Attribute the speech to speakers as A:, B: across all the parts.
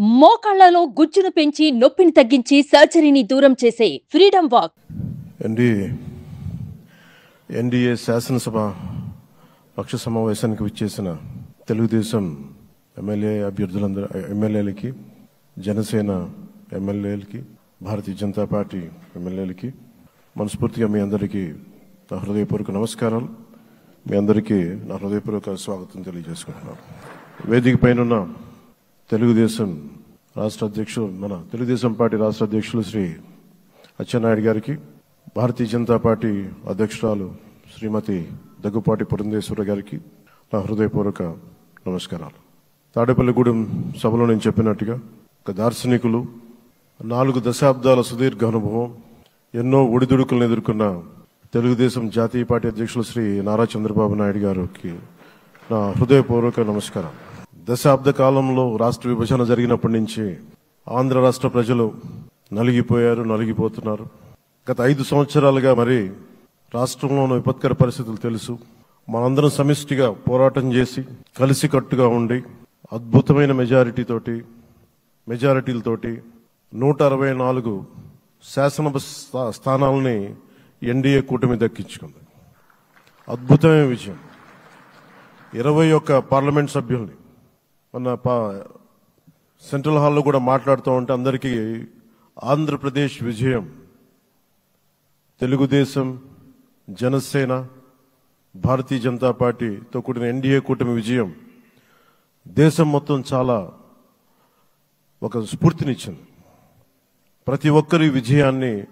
A: మోకాళ్ళలో గుజ్జును పెంచి నొప్పిని తగ్గించి సర్జరీని దూరం చేసే ఫ్రీడమ్ వాక్.
B: ఎన్డీ ఎన్డీఏ శాసనసభ పక్ష సమావేశానికి విచ్చేసిన తెలుగుదేశం ఎమ్మెల్యే అభ్యర్థులందరూ ఎమ్మెల్యేలకి జనసేన ఎమ్మెల్యేలకి భారతీయ జనతా పార్టీ ఎమ్మెల్యేలకి మనస్ఫూర్తిగా మీ అందరికీ నా హృదయపూర్వక నమస్కారాలు. మీ అందరికీ నా హృదయపూర్వక స్వాగతం తెలియజేసుకుంటున్నాను. వేదిక పైన తెలుగుదేశం రాష్ట్ర అధ్యక్షులు మన తెలుగుదేశం పార్టీ రాష్ట్ర అధ్యక్షులు శ్రీ అచ్చెన్నాయుడు గారికి భారతీయ జనతా పార్టీ అధ్యక్షురాలు శ్రీమతి దగ్గుపాటి పురంధేశ్వర గారికి నా హృదయపూర్వక నమస్కారాలు. తాడేపల్లిగూడెం సభలో నేను చెప్పినట్టుగా ఒక దార్శనికులు నాలుగు దశాబ్దాల సుదీర్ఘ అనుభవం ఎన్నో ఒడిదుడుకులను ఎదుర్కొన్న తెలుగుదేశం జాతీయ పార్టీ అధ్యక్షులు శ్రీ నారా చంద్రబాబు నాయుడు గారికి నా హృదయపూర్వక నమస్కారం దశాబ్ద కాలంలో రాష్ట్ర విభజన జరిగినప్పటి నుంచి ఆంధ్ర రాష్ట్ర ప్రజలు నలిగిపోయారు నలిగిపోతున్నారు. గత ఐదు సంవత్సరాలుగా మరి రాష్ట్రంలోని విపత్కర పరిస్థితులు తెలుసు. మనందరం సమిష్టిగా పోరాటం చేసి కలిసికట్టుగా ఉండి అద్భుతమైన మెజారిటీతోటి మెజారిటీలతోటి నూట అరవై నాలుగు శాసనసభ స్థానాలని ఎన్డీఏ కూటమి దక్కించుకుంది. అద్భుతమైన విజయం. ఇరవై ఒక్క పార్లమెంట్ సభ్యుల్ని మన పా- సెంట్రల్ హాల్లో కూడా మాట్లాడుతూ ఉంటే అందరికీ ఆంధ్రప్రదేశ్ విజయం తెలుగుదేశం జనసేన భారతీయ జనతా పార్టీతో కూడిన ఎన్డీఏ కూటమి విజయం దేశం మొత్తం చాలా ఒక స్ఫూర్తినిచ్చింది. ప్రతి ఒక్కరి విజయాన్ని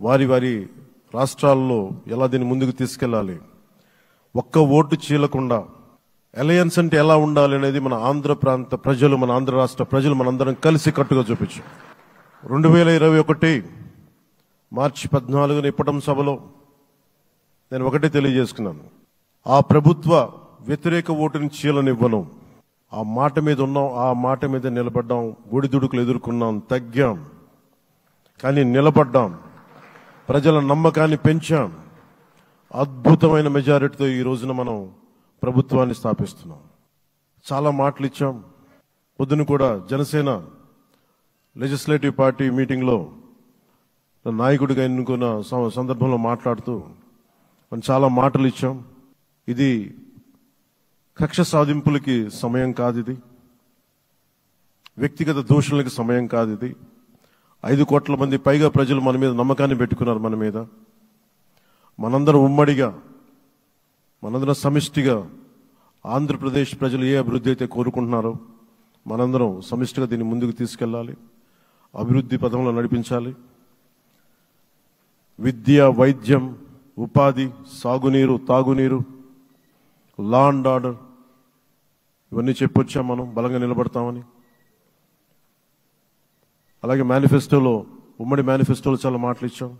B: వారి వారి రాష్ట్రాల్లో ఎలా దీన్ని ముందుకు తీసుకెళ్ళాలి ఒక్క ఓటు చీలకుండా అలయన్స్ అంటే ఎలా ఉండాలి అనేది మన ఆంధ్ర ప్రాంత ప్రజలు మన ఆంధ్ర రాష్ట్ర ప్రజలు మనందరం కలిసి కట్టుగా చూపించు. రెండు వేల ఇరవై ఒకటి మార్చి పద్నాలుగున ఇప్పటం సభలో నేను ఒకటే తెలియజేసుకున్నాను. ఆ ప్రభుత్వ వ్యతిరేక ఓటుని చీలనివ్వను. ఆ మాట మీద ఉన్నాం ఆ మాట మీద నిలబడ్డాం ఒడిదుడుకులు ఎదుర్కొన్నాం తగ్గాం. కానీ నిలబడ్డాం ప్రజల నమ్మకాన్ని పెంచాం. అద్భుతమైన మెజారిటీతో ఈ రోజున మనం ప్రభుత్వాన్ని స్థాపిస్తున్నాం. చాలా మాటలు ఇచ్చాం. పొద్దున కూడా జనసేన లెజిస్లేటివ్ పార్టీ మీటింగ్లో నాయకుడిగా ఎన్నుకున్న సందర్భంలో మాట్లాడుతూ మనం చాలా మాటలు ఇచ్చాం. ఇది కక్ష సాధింపులకి సమయం కాదు ఇది. వ్యక్తిగత దూషణలకి సమయం కాదు ఇది. ఐదు కోట్ల మంది పైగా ప్రజలు మన మీద నమ్మకాన్ని పెట్టుకున్నారు మన మీద. మనందరం ఉమ్మడిగా మనందరం సమిష్టిగా ఆంధ్రప్రదేశ్ ప్రజలు ఏ అభివృద్ధి అయితే కోరుకుంటున్నారో మనందరం సమిష్టిగా దీన్ని ముందుకు తీసుకెళ్ళాలి. అభివృద్ధి పదంలో నడిపించాలి. విద్య వైద్యం ఉపాధి సాగునీరు తాగునీరు లా అండ్ ఆర్డర్ ఇవన్నీ చెప్పొచ్చాం మనం? బలంగా నిలబడతామని. అలాగే మేనిఫెస్టోలో ఉమ్మడి మేనిఫెస్టోలో చాలా మాటలు ఇచ్చాం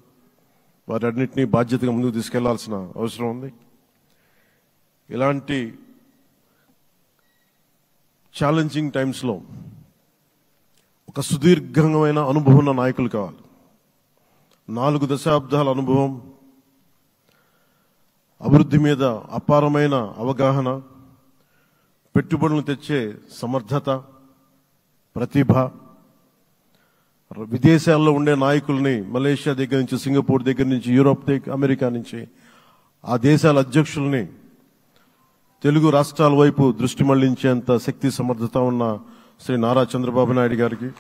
B: వాటన్నిటినీ బాధ్యతగా ముందుకు తీసుకెళ్ళాల్సిన అవసరం ఉంది. ఇలాంటి ఛాలెంజింగ్ టైమ్స్లో ఒక సుదీర్ఘమైన అనుభవం ఉన్న నాయకులు కావాలి. నాలుగు దశాబ్దాల అనుభవం అభివృద్ధి మీద అపారమైన అవగాహన పెట్టుబడులు తెచ్చే సమర్థత ప్రతిభ విదేశాల్లో ఉండే నాయకుల్ని మలేషియా దగ్గర నుంచి సింగపూర్ దగ్గర నుంచి యూరోప్ దగ్గర అమెరికా నుంచి ఆ దేశాల అధ్యక్షుల్ని తెలుగు రాష్ట్రాల వైపు దృష్టి మళ్ళించేంత శక్తి సమర్థత ఉన్న శ్రీ నారా చంద్రబాబు నాయుడు గారికి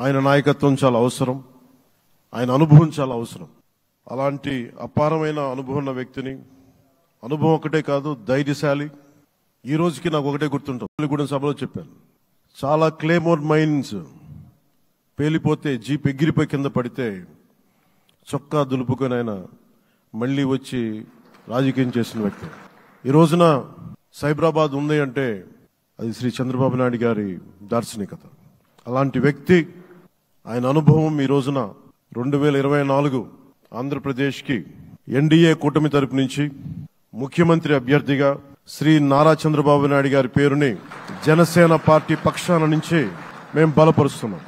B: ఆయన నాయకత్వం చాలా అవసరం. ఆయన అనుభవం చాలా అవసరం. అలాంటి అపారమైన అనుభవం ఉన్న వ్యక్తిని అనుభవం ఒకటే కాదు ధైర్యశాలి. ఈ రోజుకి నాకు ఒకటే గుర్తుంటుంది. కూడా సభలో చెప్పాను. చాలా క్లేమోర్ మైన్స్ పేలిపోతే జీప్ ఎగిరిపోయి కింద పడితే చొక్కా దులుపుకొని ఆయన మళ్ళీ వచ్చి రాజకీయం చేసిన వ్యక్తి. ఈ రోజున సైబరాబాద్ ఉంది అంటే అది శ్రీ చంద్రబాబు నాయుడు గారి దార్శనికత. అలాంటి వ్యక్తి ఆయన అనుభవం ఈ రోజున రెండు వేల ఇరవై నాలుగు ఆంధ్రప్రదేశ్కి ఎన్డీఏ కూటమి తరపు నుంచి ముఖ్యమంత్రి అభ్యర్థిగా శ్రీ నారా చంద్రబాబు నాయుడు గారి పేరుని జనసేన పార్టీ పక్షాన నుంచి మేము బలపరుస్తున్నాం.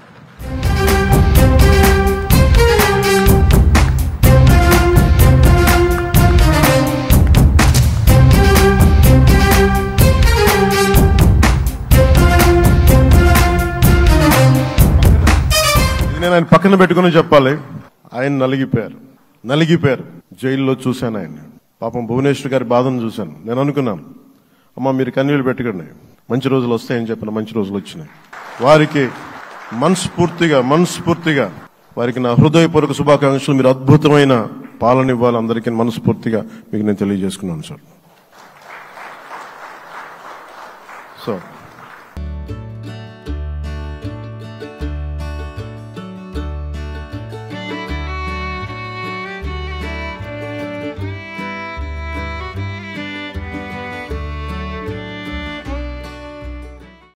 B: నేను ఆయన పక్కన పెట్టుకుని చెప్పాలి. ఆయన నలిగిపోయారు. నలిగిపోయారు. జైల్లో చూశాను ఆయన పాపం భువనేశ్వర్ గారి బాధను చూశాను. నేను అనుకున్నాను అమ్మ మీరు కన్నీళ్ళు పెట్టుకోండి. మంచి రోజులు వస్తాయని చెప్పిన మంచి రోజులు వచ్చినాయి. వారికి మనస్ఫూర్తిగా మనస్ఫూర్తిగా వారికి నా హృదయపూర్వక శుభాకాంక్షలు. మీరు అద్భుతమైన పాలన ఇవ్వాలి అందరికీ మనస్ఫూర్తిగా మీకు నేను తెలియజేసుకున్నాను సార్. సో